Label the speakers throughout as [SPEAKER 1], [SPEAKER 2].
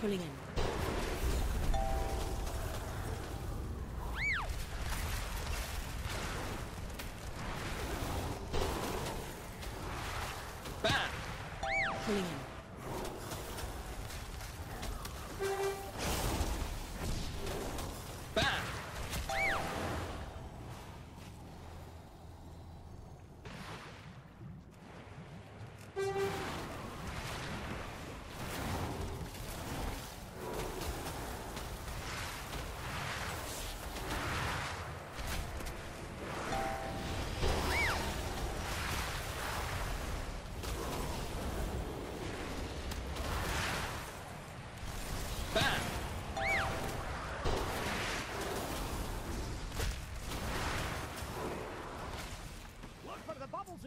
[SPEAKER 1] Pulling in.
[SPEAKER 2] Bam!
[SPEAKER 1] Pulling in.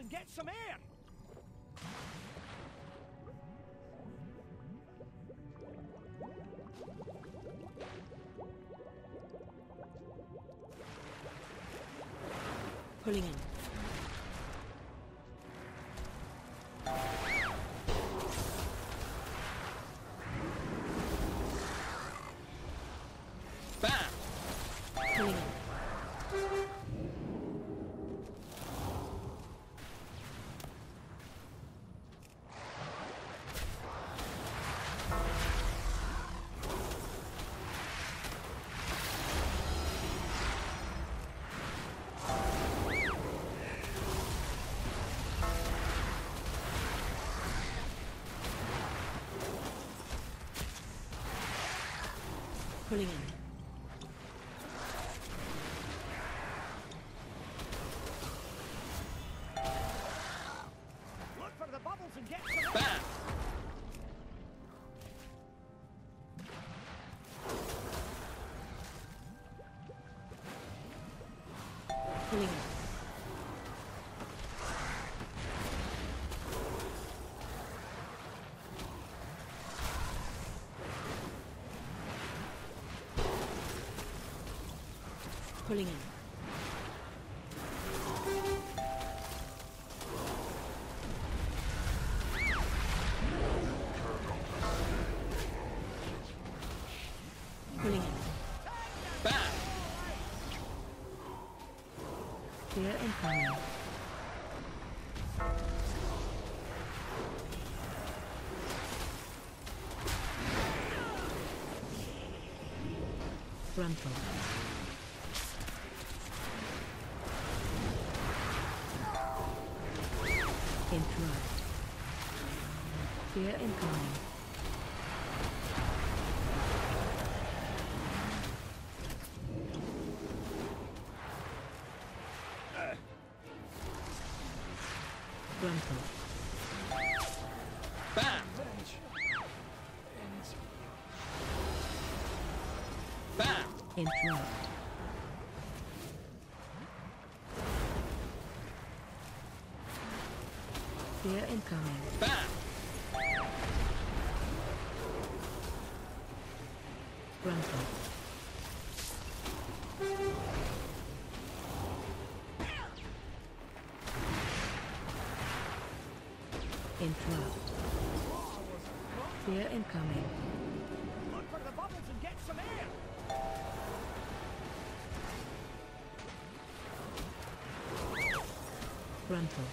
[SPEAKER 3] And get some air!
[SPEAKER 1] Pulling in.
[SPEAKER 2] Bam!
[SPEAKER 1] Pulling in. Pulling in. Pulling in.
[SPEAKER 2] Bam!
[SPEAKER 1] Fear incoming. Frontal. Fear incoming.
[SPEAKER 2] Bam! Bam!
[SPEAKER 1] Interrupt. Frontal. Interrupt. Fear incoming.
[SPEAKER 3] Look for the bubbles and get some air!
[SPEAKER 1] Frontal.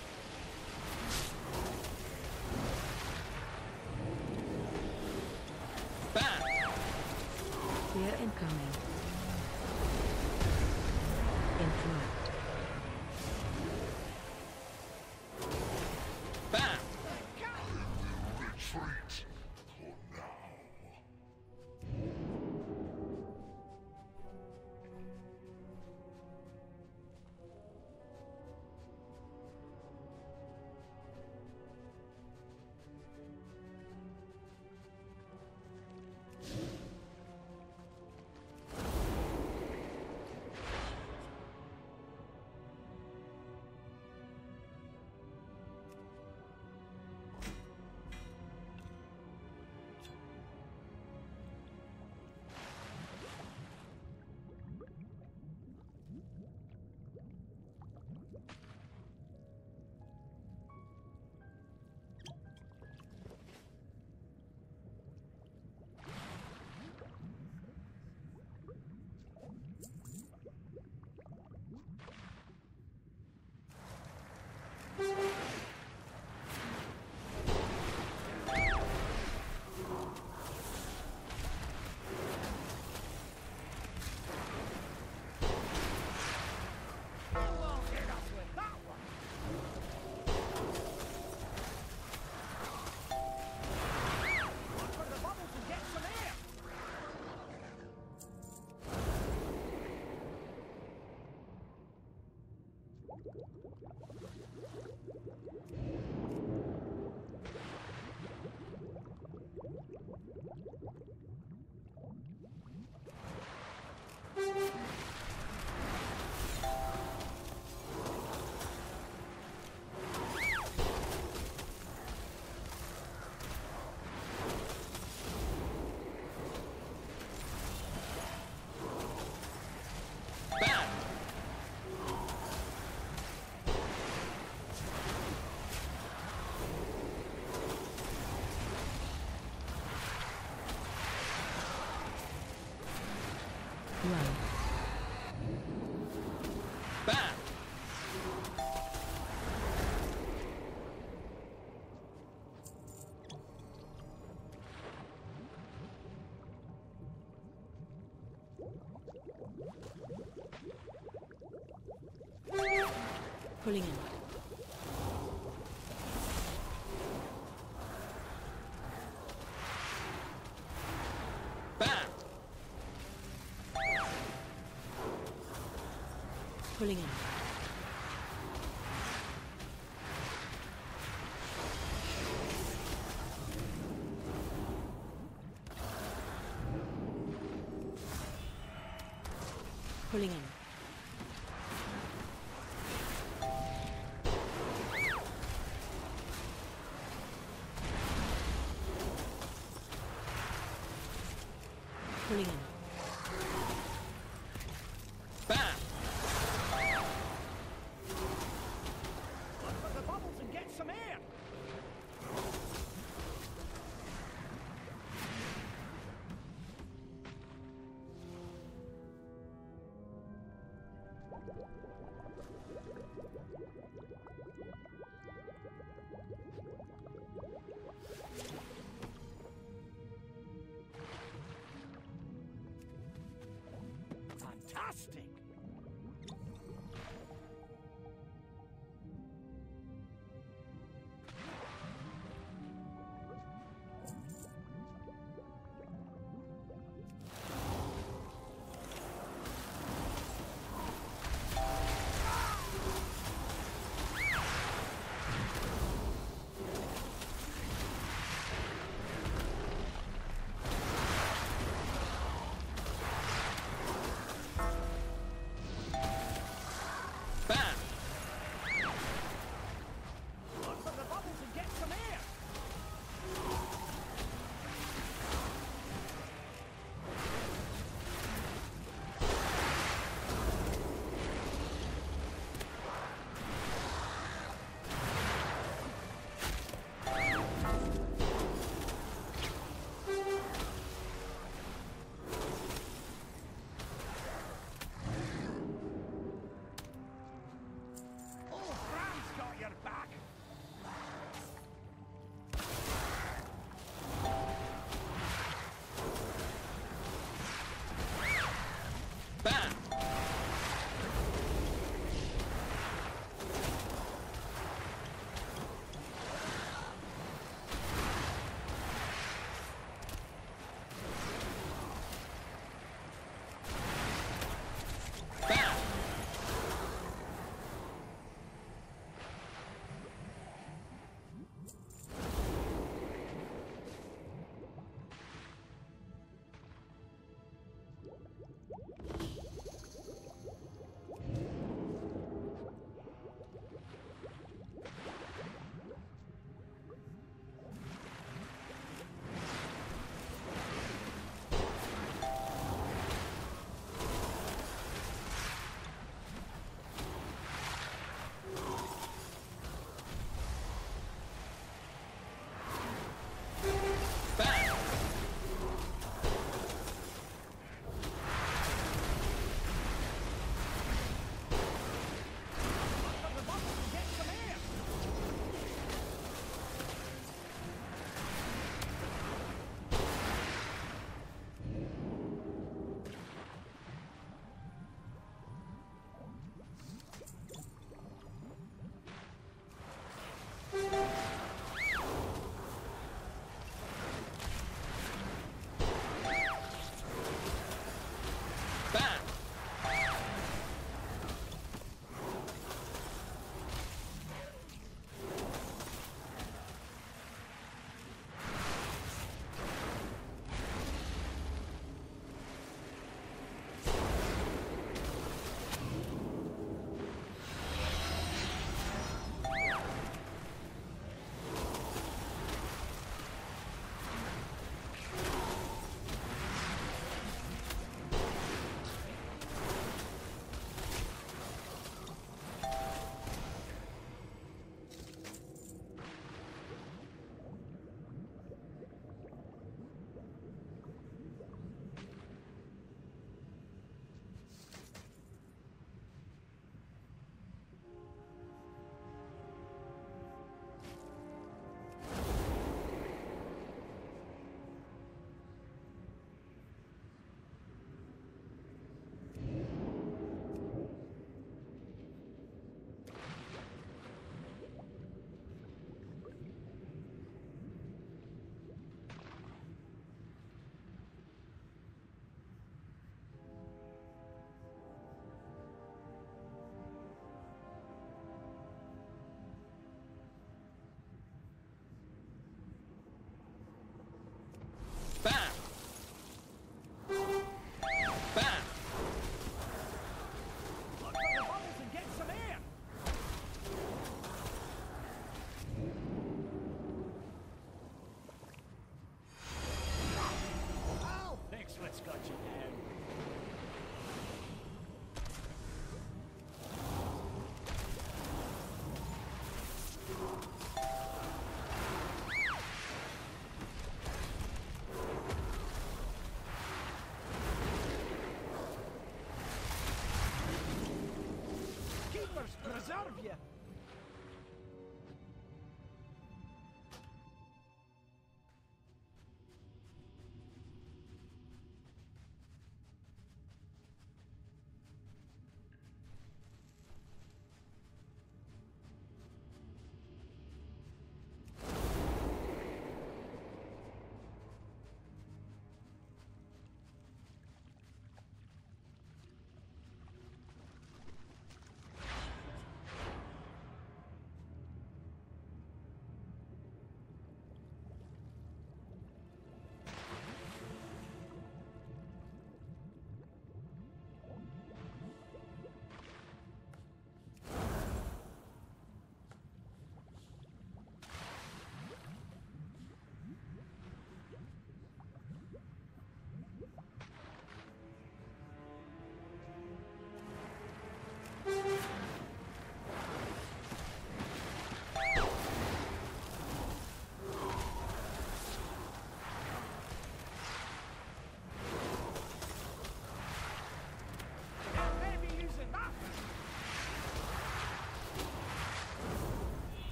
[SPEAKER 3] Blood.
[SPEAKER 1] Bam!
[SPEAKER 3] Pulling in.
[SPEAKER 1] Bam!
[SPEAKER 3] Pulling in. Pulling in.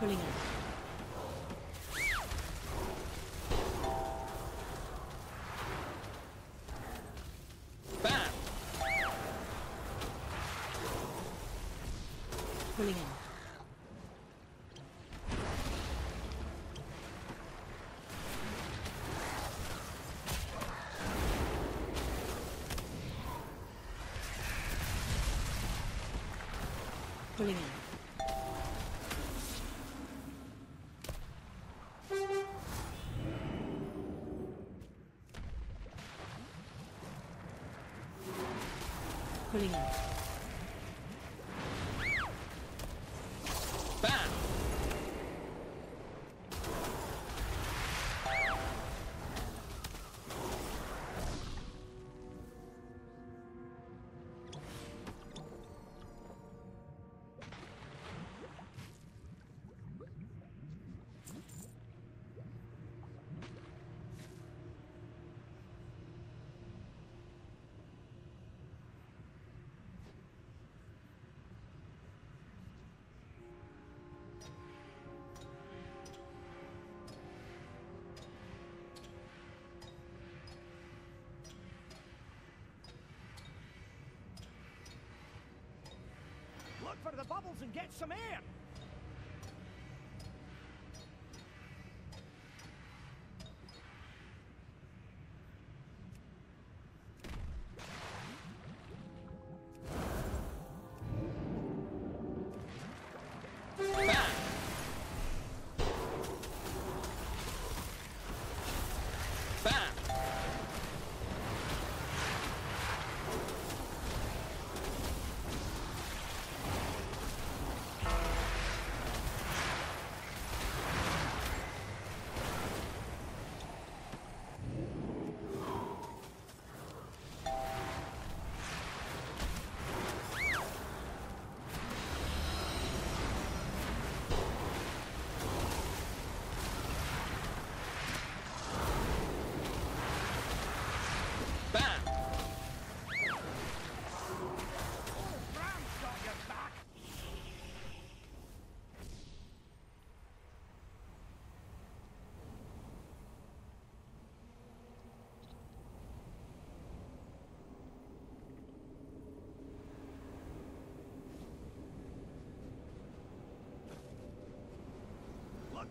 [SPEAKER 3] Pulling in.
[SPEAKER 1] Bam!
[SPEAKER 4] Pulling in. Pulling in. Pulling
[SPEAKER 3] for the bubbles and get some air!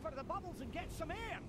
[SPEAKER 3] For the bubbles and get some air!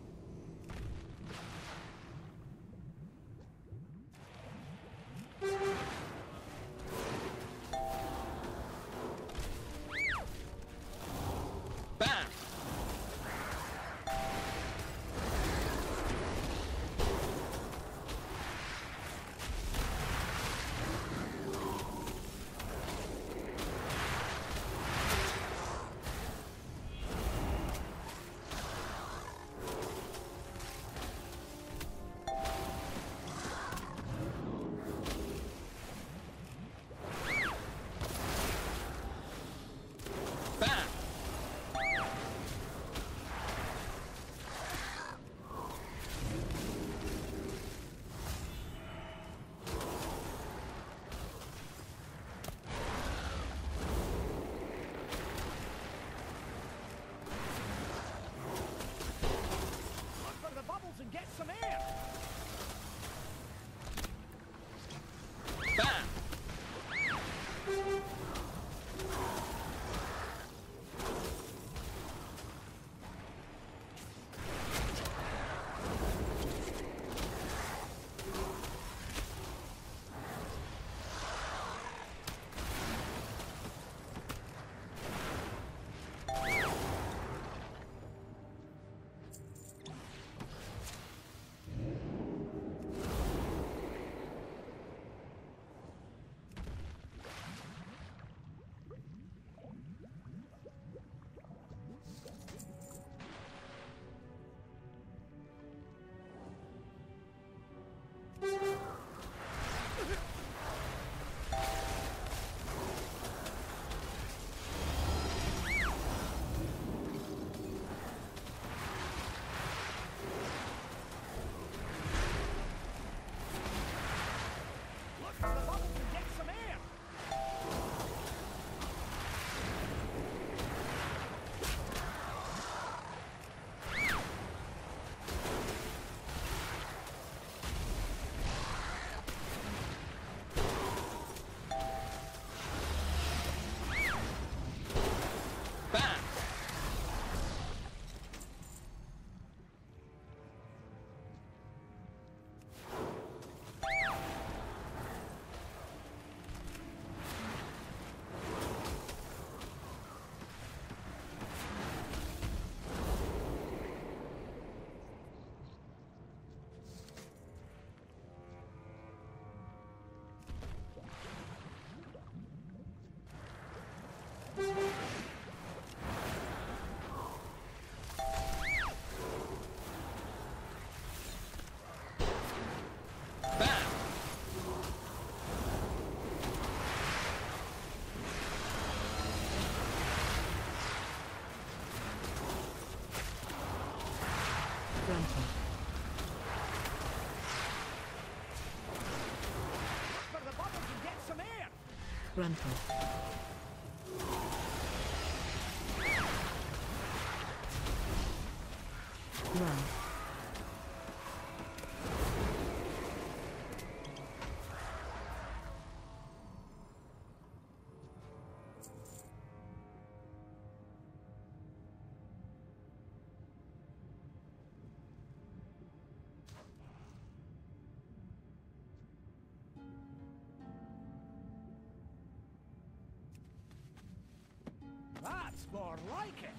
[SPEAKER 1] Grandpa.
[SPEAKER 3] That's more like it.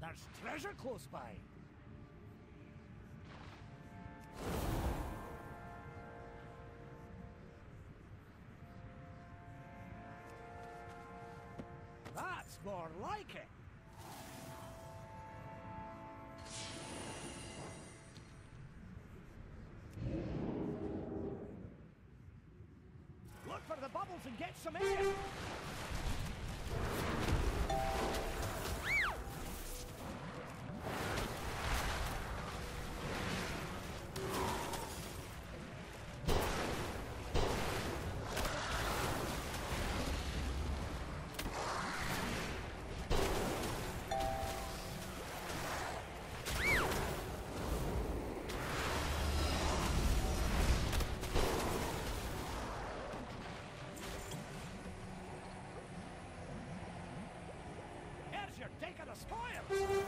[SPEAKER 3] There's treasure close by. That's more like it. and get some air.
[SPEAKER 2] Spires!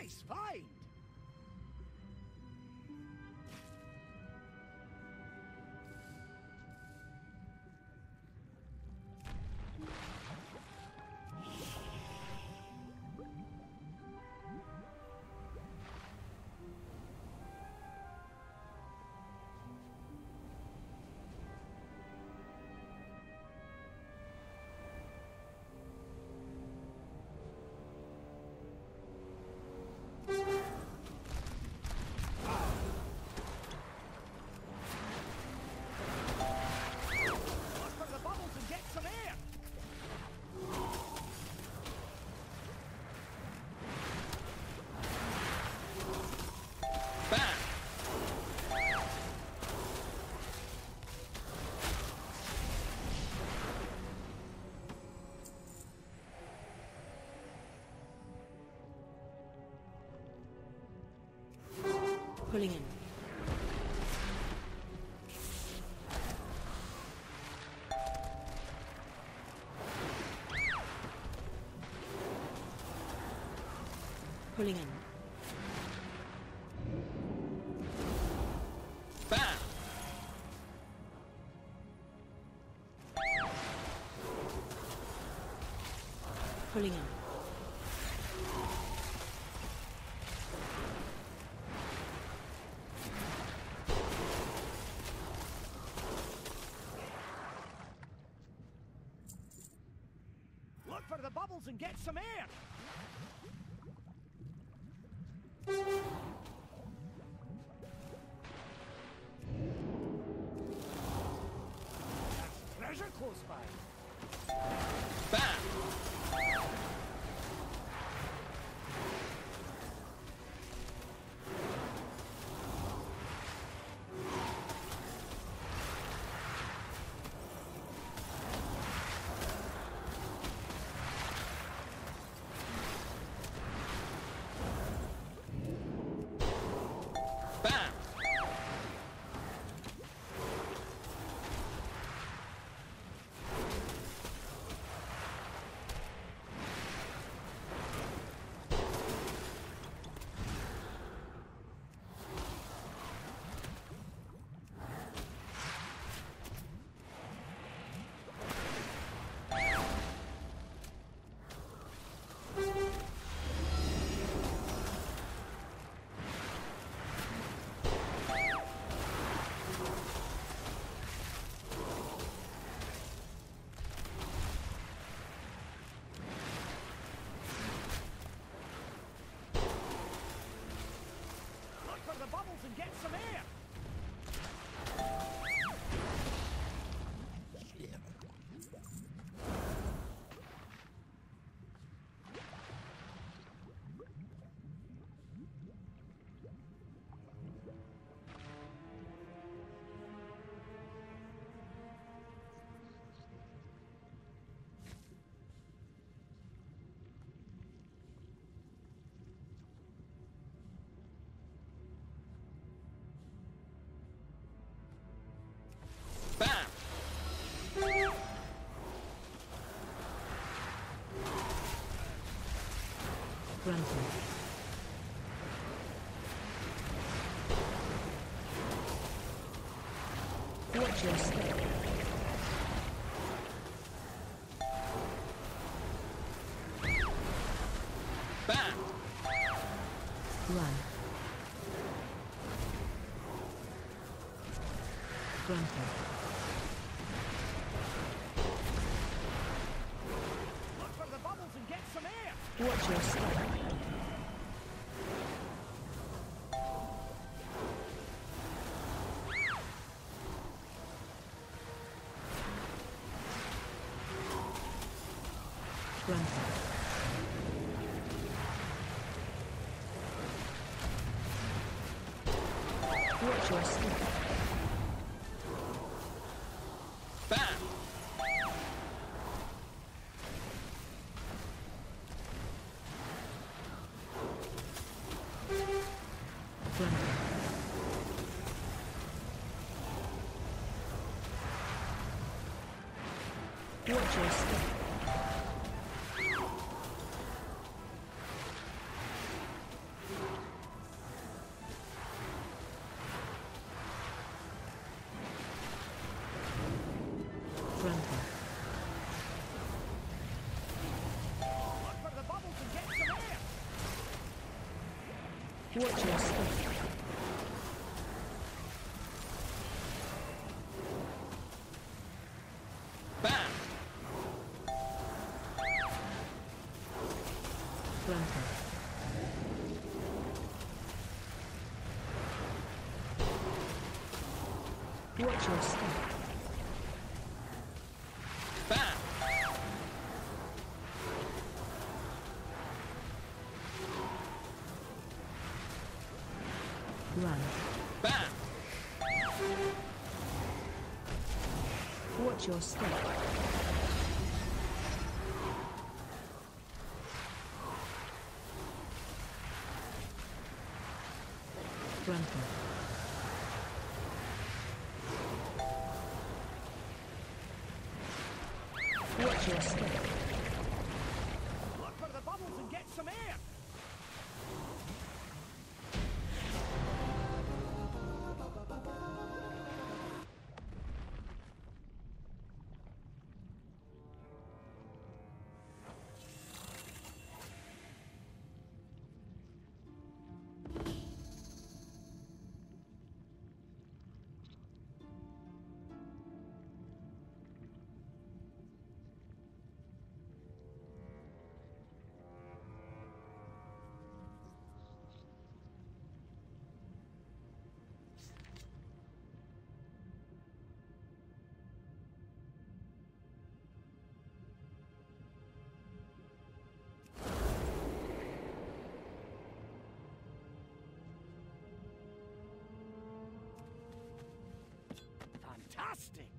[SPEAKER 3] Nice, fine.
[SPEAKER 4] Pulling in. Pulling in.
[SPEAKER 2] Bam!
[SPEAKER 4] Pulling in.
[SPEAKER 3] Look for the bubbles and get some air.
[SPEAKER 1] Granted. Watch your step. Watch your! Granted. Watch your step. Watch your step. Your step. Granted. Watch your step.
[SPEAKER 3] Fantastic.